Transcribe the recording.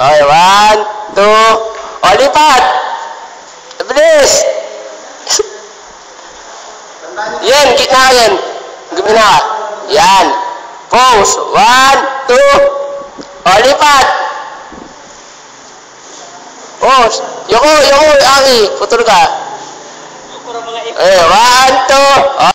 Okay, one, two. O, lipat. Bilis. Yan, gitna ka yan. Gitna ka. Yan. Pose. One, two. O, lipat. Pose. Yoko, yoko, Aki. Putol ka. Puro Eh, one, two. O,